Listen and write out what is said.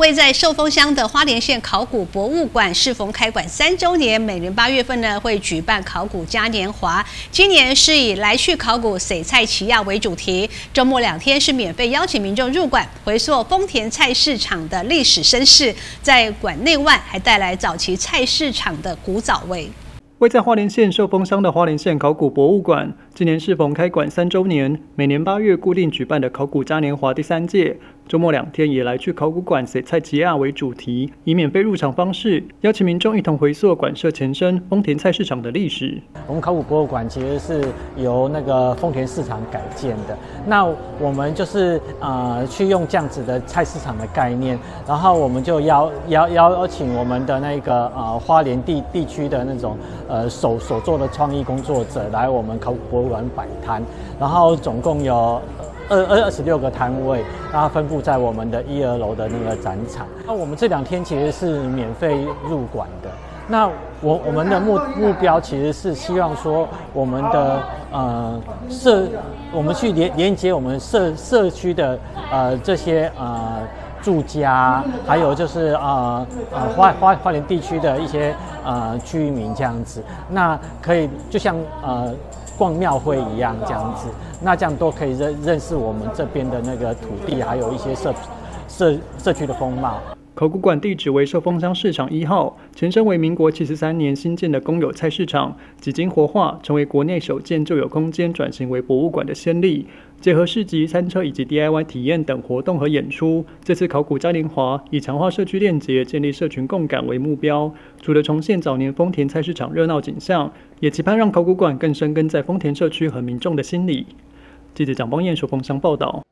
位在寿丰乡的花莲县考古博物馆适逢开馆三周年，每年八月份呢会举办考古嘉年华。今年是以来去考古谁菜奇亚为主题，周末两天是免费邀请民众入馆回溯丰田菜市场的历史身世，在馆内外还带来早期菜市场的古早味。位在花莲县寿丰乡的花莲县考古博物馆，今年适逢开馆三周年，每年八月固定举办的考古嘉年华第三届。周末两天也来去考古馆写菜吉亚为主题，以免费入场方式邀请民众一同回溯馆舍前身丰田菜市场的历史。我们考古博物馆其实是由那个丰田市场改建的，那我们就是呃去用这样子的菜市场的概念，然后我们就邀邀邀邀请我们的那个呃花莲地地区的那种呃手所做的创意工作者来我们考古博物馆摆摊，然后总共有。二二二十六个摊位，然后分布在我们的一二楼的那个展场。那我们这两天其实是免费入馆的。那我我们的目目标其实是希望说，我们的呃社，我们去连连接我们社社区的呃这些呃住家，还有就是呃呃花花花莲地区的一些呃居民这样子。那可以就像呃。逛庙会一样这样子，那这样都可以认认识我们这边的那个土地，还有一些社社社区的风貌。考古馆地址为寿丰乡市场一号，前身为民国七十三年新建的公有菜市场，几经活化，成为国内首建旧有空间转型为博物馆的先例。结合市集、餐车以及 DIY 体验等活动和演出，这次考古嘉年华以强化社区链接、建立社群共感为目标。除了重现早年丰田菜市场热闹景象，也期盼让考古馆更深根在丰田社区和民众的心里。记者蒋邦彦受：“丰乡报道。”